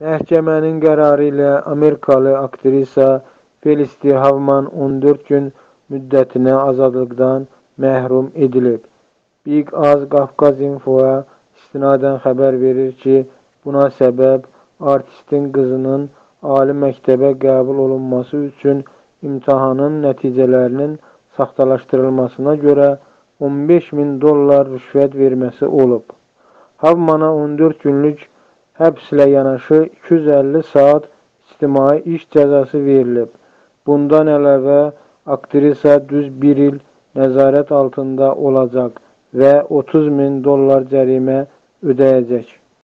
Məhkəmənin qərarı ilə Amerikalı aktrisa Felicity Havman 14 gün müddətinə azadlıqdan məhrum edilib. Big Az Qafqaz Infoya istinadən xəbər verir ki, buna səbəb artistin qızının ali məktəbə qəbul olunması üçün imtahanın nəticələrinin saxtalaşdırılmasına görə 15 min dollar rüşvət verməsi olub. Havmana 14 günlük həbslə yanaşı 250 saat ictimai iş cəzası verilib. Bundan əlavə aktrisa düz bir il nəzarət altında olacaq və 30 min dollar cərimə ödəyəcək.